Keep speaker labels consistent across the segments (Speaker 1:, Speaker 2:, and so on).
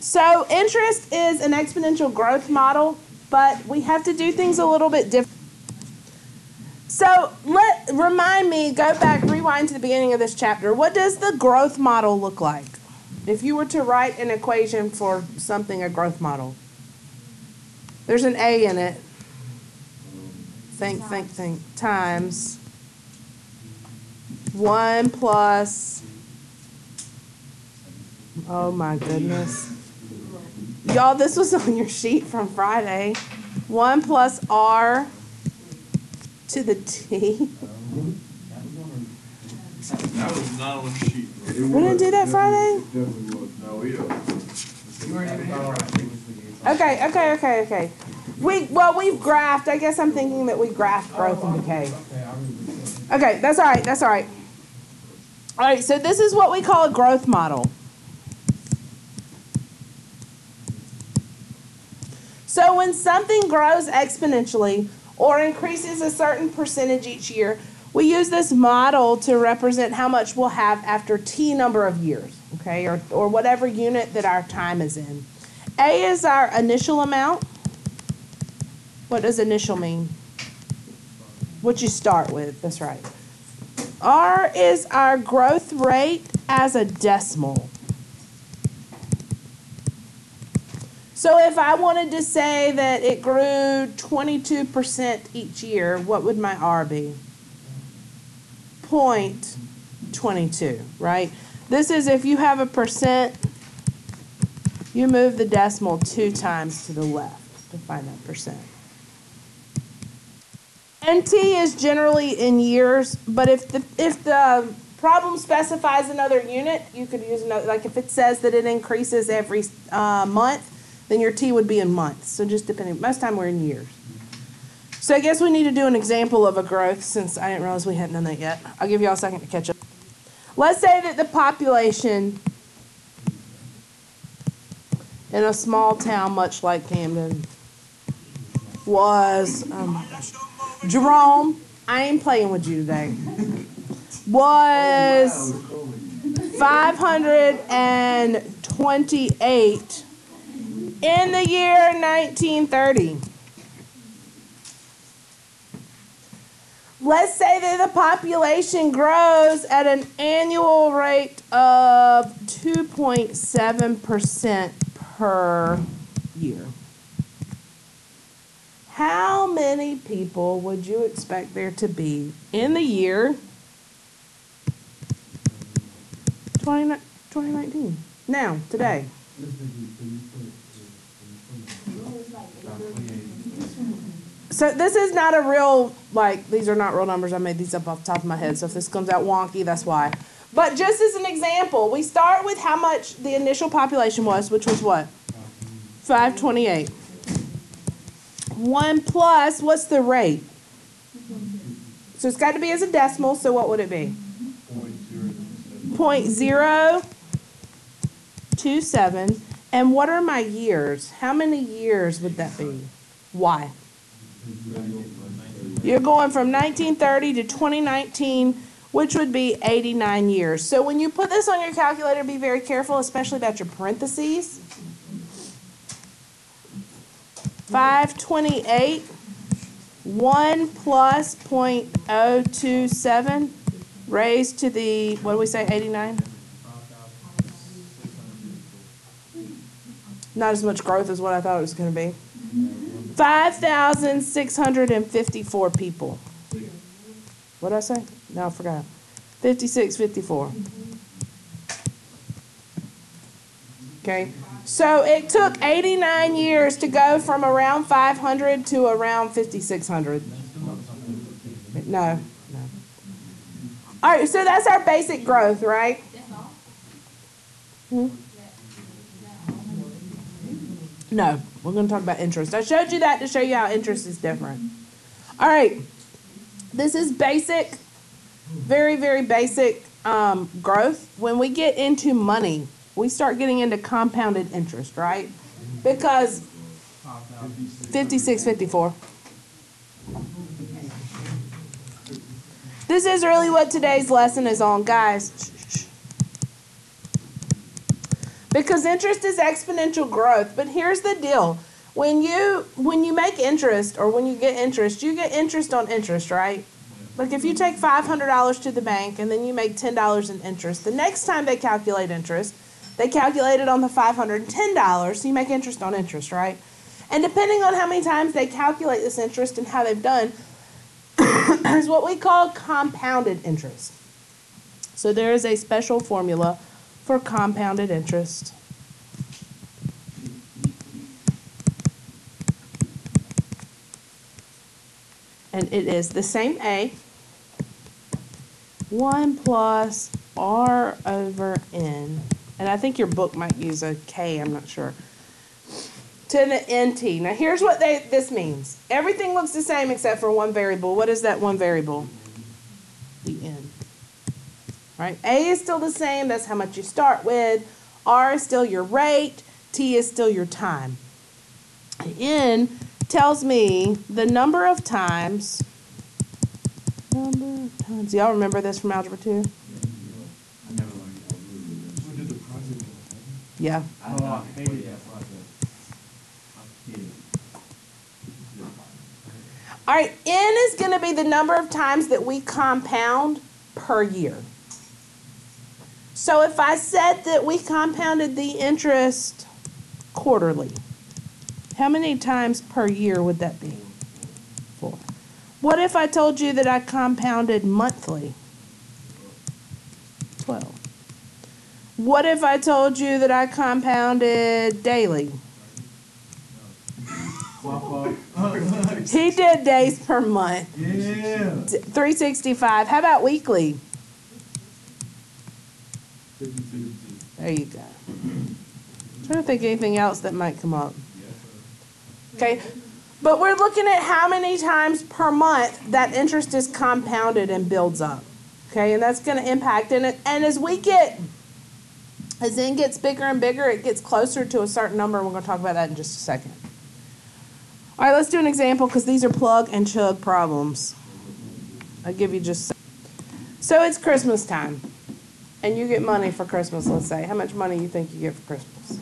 Speaker 1: So interest is an exponential growth model, but we have to do things a little bit different. So let remind me, go back, rewind to the beginning of this chapter. What does the growth model look like? If you were to write an equation for something, a growth model, there's an A in it. Think, think, think. Times 1 plus, oh my goodness. Y'all, this was on your sheet from Friday. 1 plus R to the T.
Speaker 2: That was not on the sheet.
Speaker 1: We didn't do that Friday?
Speaker 2: No, we don't.
Speaker 1: Okay, okay, okay, okay. We, well, we've graphed, I guess I'm thinking that we graphed growth and decay. Okay, that's all right, that's all right. All right, so this is what we call a growth model. When something grows exponentially or increases a certain percentage each year, we use this model to represent how much we'll have after t number of years, okay, or, or whatever unit that our time is in. A is our initial amount. What does initial mean? What you start with, that's right. R is our growth rate as a decimal. So if I wanted to say that it grew 22% each year, what would my R be? Point 22, right? This is if you have a percent, you move the decimal two times to the left to find that percent. And T is generally in years, but if the if the problem specifies another unit, you could use another. Like if it says that it increases every uh, month, then your T would be in months. So just depending. Most time we're in years. So I guess we need to do an example of a growth since I didn't realize we hadn't done that yet. I'll give you all a second to catch up. Let's say that the population in a small town much like Camden was, gosh, Jerome, I ain't playing with you today, was 528 in the year 1930. Let's say that the population grows at an annual rate of 2.7% per year. How many people would you expect there to be in the year 20, 2019? Now, today. So this is not a real, like, these are not real numbers. I made these up off the top of my head. So if this comes out wonky, that's why. But just as an example, we start with how much the initial population was, which was what? 528. 1 plus, what's the rate? So it's got to be as a decimal, so what would it be? Point zero two seven. And what are my years? How many years would that be? Why? You're going from 1930 to 2019, which would be 89 years. So when you put this on your calculator, be very careful, especially about your parentheses. 528, 1 plus 0.027 raised to the, what do we say, 89? Not as much growth as what I thought it was going to be. 5,654 people. What did I say? No, I forgot. 56, 54. Okay. So it took 89 years to go from around 500 to around 5,600. No, no. All right, so that's our basic growth, right? Hmm? No, we're going to talk about interest. I showed you that to show you how interest is different. All right, this is basic, very, very basic um, growth. When we get into money, we start getting into compounded interest, right? Because 56, 54. This is really what today's lesson is on, guys. Because interest is exponential growth. But here's the deal. When you when you make interest or when you get interest, you get interest on interest, right? Like if you take five hundred dollars to the bank and then you make ten dollars in interest, the next time they calculate interest, they calculate it on the five hundred and ten dollars, so you make interest on interest, right? And depending on how many times they calculate this interest and how they've done, is what we call compounded interest. So there is a special formula for compounded interest. And it is the same A, 1 plus R over N. And I think your book might use a K, I'm not sure. To the NT. Now here's what they, this means. Everything looks the same except for one variable. What is that one variable? The N. Right? A is still the same, that's how much you start with. R is still your rate. T is still your time. N tells me the number of times. Number of times. Y'all remember this from Algebra 2?
Speaker 2: I never learned that. Who did the project?
Speaker 1: Yeah.
Speaker 2: Oh, I hated that project. I hated it.
Speaker 1: All right, N is going to be the number of times that we compound per year. So if I said that we compounded the interest quarterly, how many times per year would that be? Four. What if I told you that I compounded monthly? Twelve. What if I told you that I compounded daily? He did days per month.
Speaker 2: Yeah.
Speaker 1: 365. How about weekly? There you go. i trying to think anything else that might come up. Okay, but we're looking at how many times per month that interest is compounded and builds up. Okay, and that's going to impact and it. And as we get, as N gets bigger and bigger, it gets closer to a certain number. We're going to talk about that in just a second. All right, let's do an example because these are plug and chug problems. I'll give you just. So it's Christmas time, and you get money for Christmas. Let's say, how much money you think you get for Christmas?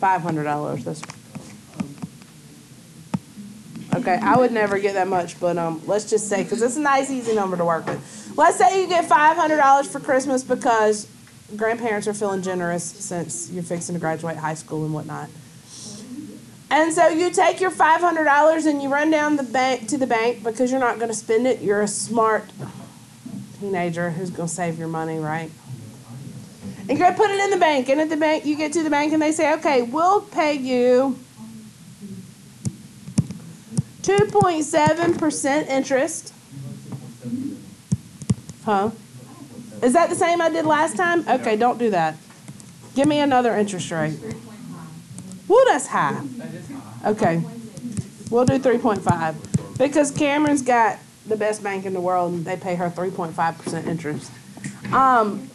Speaker 1: Five hundred dollars. That's. Okay, I would never get that much, but um, let's just say because it's a nice, easy number to work with. Let's say you get five hundred dollars for Christmas because grandparents are feeling generous since you're fixing to graduate high school and whatnot. And so you take your five hundred dollars and you run down the bank to the bank because you're not going to spend it. You're a smart teenager who's going to save your money, right? And to put it in the bank. And at the bank, you get to the bank and they say, "Okay, we'll pay you two point seven percent interest." Huh? Is that the same I did last time? Okay, don't do that. Give me another interest rate. Woo, that's high. Okay. We'll do three point five. Because Cameron's got the best bank in the world and they pay her three point five percent interest. Um,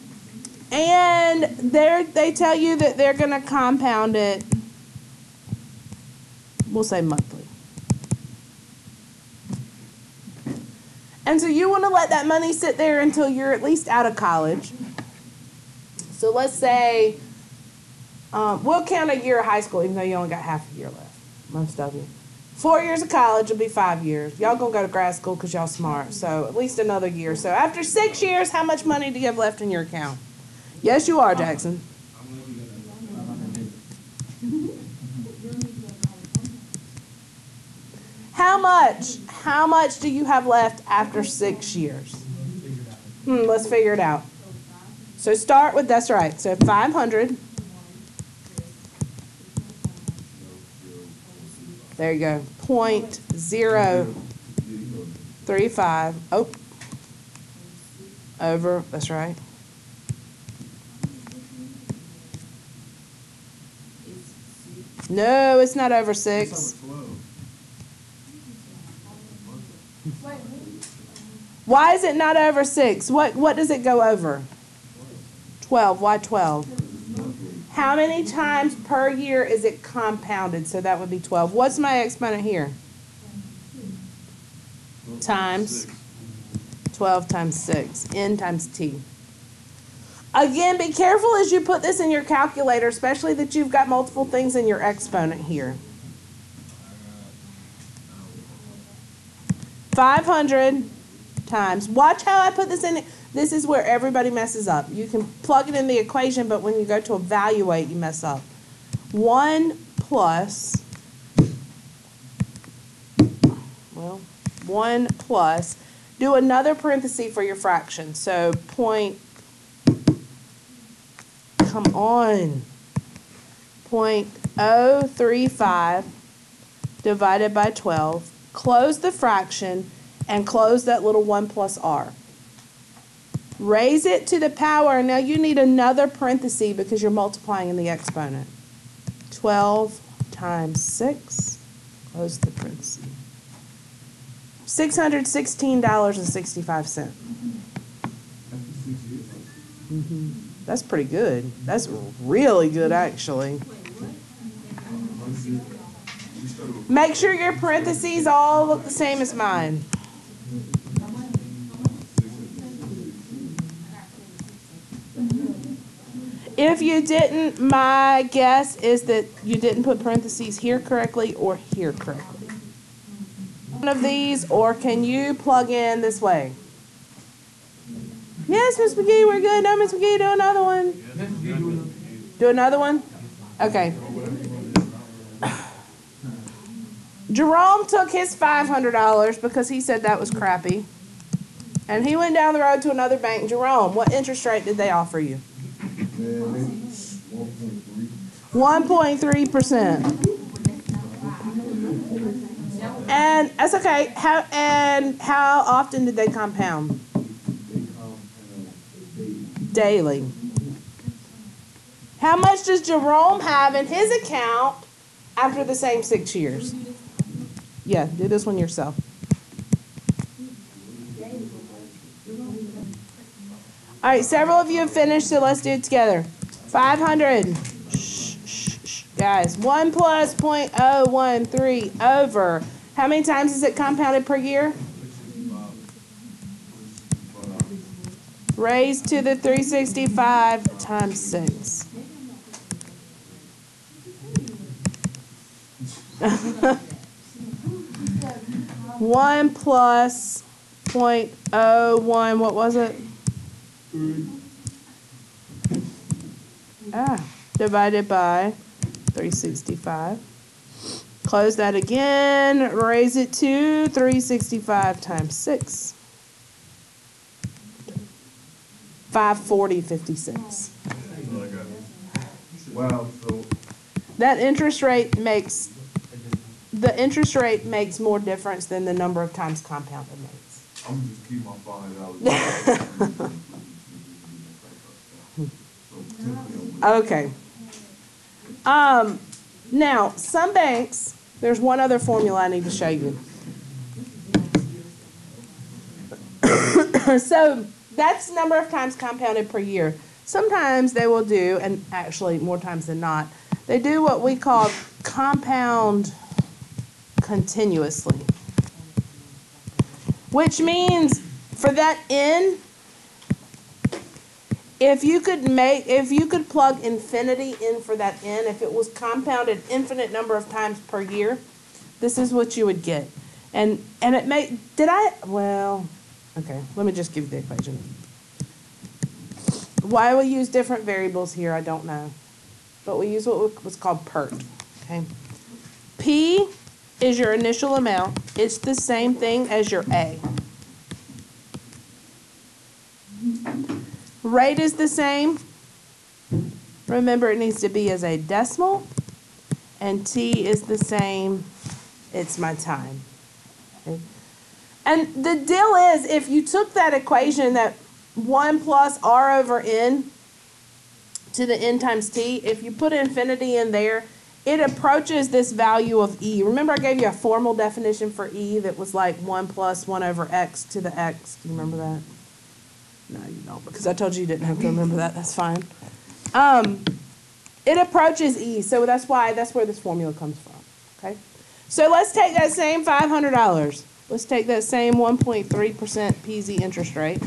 Speaker 1: and they're, they tell you that they're gonna compound it, we'll say monthly. And so you wanna let that money sit there until you're at least out of college. So let's say, um, we'll count a year of high school, even though you only got half a year left, most of you four years of college will be five years. Y'all gonna go to grad school because y'all smart. So at least another year. So after six years, how much money do you have left in your account? Yes, you are, Jackson. How much? How much do you have left after six years? Hmm, let's figure it out. So start with that's right. So 500. There you go. Point zero three five. Oh. Over. That's right. No, it's not over six. Why is it not over six? What what does it go over? Twelve. Why twelve? How many times per year is it compounded? So that would be twelve. What's my exponent here? Times twelve times six. N times T. Again, be careful as you put this in your calculator, especially that you've got multiple things in your exponent here. 500 times. Watch how I put this in. This is where everybody messes up. You can plug it in the equation, but when you go to evaluate, you mess up. 1 plus, well, 1 plus, do another parenthesis for your fraction. So point, come on, point oh three five divided by 12. Close the fraction and close that little 1 plus r. Raise it to the power. Now you need another parenthesis because you're multiplying in the exponent. 12 times 6. Close the parenthesis. $616.65.
Speaker 2: After six years. Mm-hmm.
Speaker 1: That's pretty good. That's really good, actually. Make sure your parentheses all look the same as mine. If you didn't, my guess is that you didn't put parentheses here correctly or here correctly. One of these, or can you plug in this way? Yes, Miss McGee, we're good. No, Miss McGee, do another one. Do another one? Okay. Jerome took his five hundred dollars because he said that was crappy. And he went down the road to another bank. Jerome, what interest rate did they offer you?
Speaker 2: And it's one point three.
Speaker 1: One point three percent. And that's okay. How and how often did they compound?
Speaker 2: Daily.
Speaker 1: How much does Jerome have in his account after the same six years? Yeah, do this one yourself. All right, several of you have finished, so let's do it together. 500. Shh, shh, shh. Guys, 1 plus 0.013 over. How many times is it compounded per year? Raised to the 365 times 6. One plus point oh one, what was it? Ah, divided by three sixty-five. Close that again, raise it to three sixty-five times six. Five forty fifty-six.
Speaker 2: Wow, so
Speaker 1: That interest rate makes, the interest rate makes more difference than the number of times compounded makes.
Speaker 2: I'm gonna just keep my five dollars.
Speaker 1: Okay. Um, now, some banks, there's one other formula I need to show you. so that's number of times compounded per year. Sometimes they will do, and actually more times than not, they do what we call compound continuously. Which means for that n, if you could make, if you could plug infinity in for that n, if it was compounded infinite number of times per year, this is what you would get. And, and it may, did I, well, okay, let me just give you the equation. Why we use different variables here, I don't know. But we use what was called PERT, okay? P is your initial amount. It's the same thing as your A. Rate is the same. Remember, it needs to be as a decimal. And T is the same. It's my time. Okay? And the deal is, if you took that equation, that 1 plus R over N to the N times T, if you put infinity in there, it approaches this value of E. Remember I gave you a formal definition for E that was like 1 plus 1 over X to the X. Do you remember that? No, you don't, because I told you you didn't have to remember that. That's fine. Um, it approaches E, so that's why that's where this formula comes from. Okay, so let's take that same five hundred dollars. Let's take that same one point three percent PZ interest rate,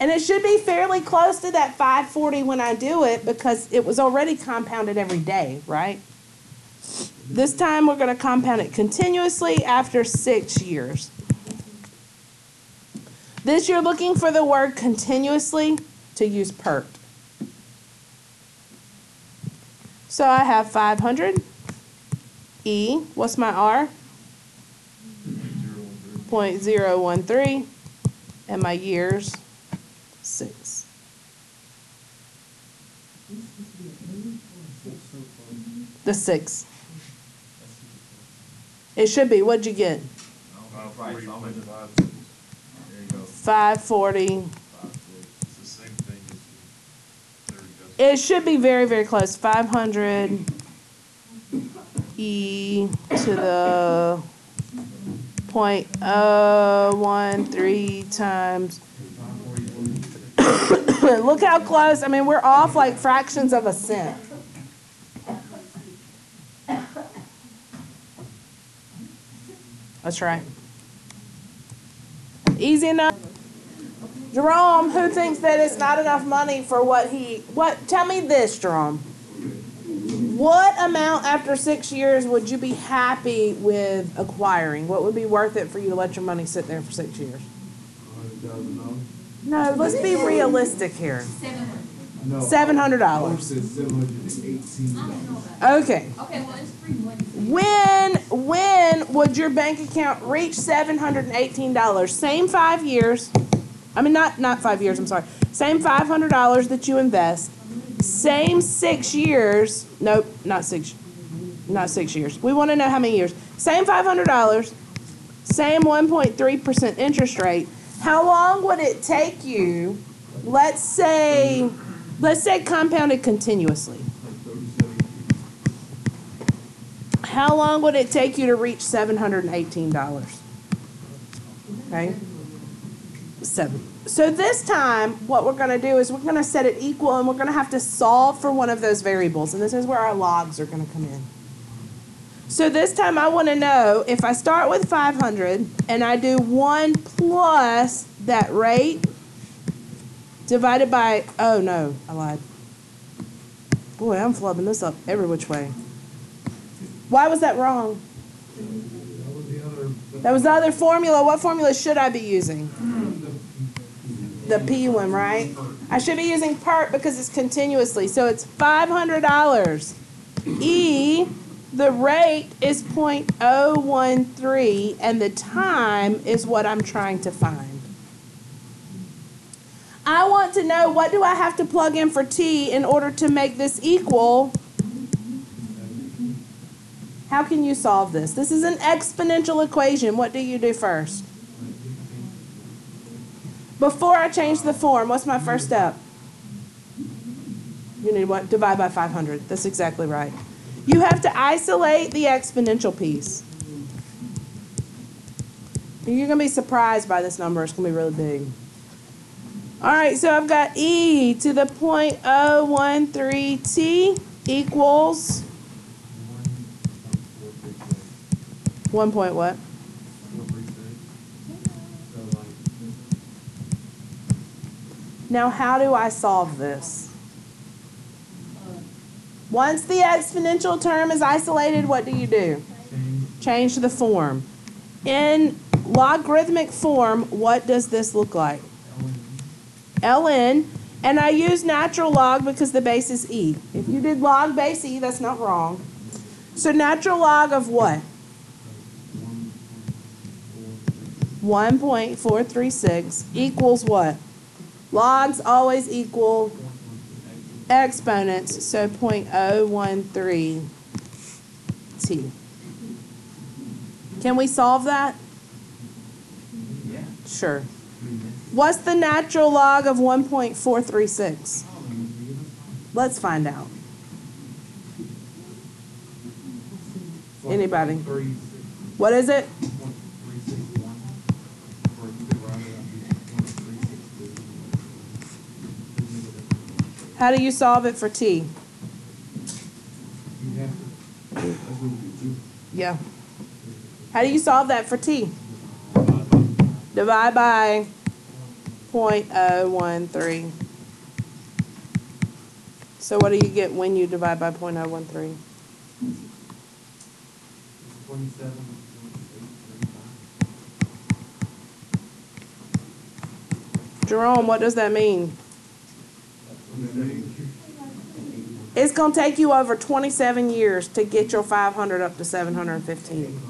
Speaker 1: And it should be fairly close to that five forty when I do it because it was already compounded every day, right? This time, we're gonna compound it continuously after six years. This, you're looking for the word continuously to use PERT. So I have five hundred. E, what's my R? Point zero one three. And my years, six. The six. It should be, what'd you get?
Speaker 2: Five forty, it
Speaker 1: should be very, very close. Five hundred e to the point oh one three times. Look how close. I mean, we're off like fractions of a cent. Let's try. Easy enough. Jerome, who thinks that it's not enough money for what he, what, tell me this, Jerome. What amount after six years would you be happy with acquiring? What would be worth it for you to let your money sit there for six years?
Speaker 2: Hundred thousand dollars?
Speaker 1: No, let's be realistic here.
Speaker 2: No.
Speaker 1: Seven hundred
Speaker 2: I
Speaker 1: dollars.
Speaker 2: said seven hundred and eighteen dollars.
Speaker 1: Okay.
Speaker 3: Okay, well, it's three months.
Speaker 1: When, when would your bank account reach seven hundred and eighteen dollars? Same five years. I mean, not, not five years, I'm sorry. Same five hundred dollars that you invest. Same six years. Nope, not six, not six years. We want to know how many years. Same five hundred dollars. Same one point three percent interest rate. How long would it take you? Let's say, let's say compounded continuously. How long would it take you to reach seven hundred and eighteen dollars? Okay? Seven. So this time, what we're gonna do is we're gonna set it equal and we're gonna have to solve for one of those variables. And this is where our logs are gonna come in. So this time I wanna know if I start with five hundred and I do one plus that rate divided by, oh no, I lied. Boy, I'm flubbing this up every which way. Why was that wrong?
Speaker 2: That was the other.
Speaker 1: That was the other formula. What formula should I be using? The P one, right? I should be using Pert because it's continuously. So it's five hundred dollars. E, the rate is point oh one three, and the time is what I'm trying to find. I want to know what do I have to plug in for T in order to make this equal how can you solve this? This is an exponential equation. What do you do first? Before I change the form, what's my first step? You need what? Divide by 500. That's exactly right. You have to isolate the exponential piece. You're going to be surprised by this number. It's going to be really big. All right, so I've got e to the 0.013t equals one point what? Now, how do I solve this? Once the exponential term is isolated, what do you do? Change the form. In logarithmic form, what does this look like? ln, and I use natural log because the base is e. If you did log base e, that's not wrong. So natural log of what? 1.436 equals what? Logs always equal exponents, so 0.013 t. Can we solve that? Yeah. Sure. What's the natural log of 1.436? Let's find out. Anybody? What is it? How do you solve it for t?
Speaker 2: You have to, that's what we do.
Speaker 1: Yeah. How do you solve that for t? Divide by point oh one three. So what do you get when you divide by point oh one three?
Speaker 4: Twenty-seven, twenty-eight, thirty-five.
Speaker 1: Jerome, what does that mean? It's going to take you over 27 years to get your 500 up to
Speaker 2: 715.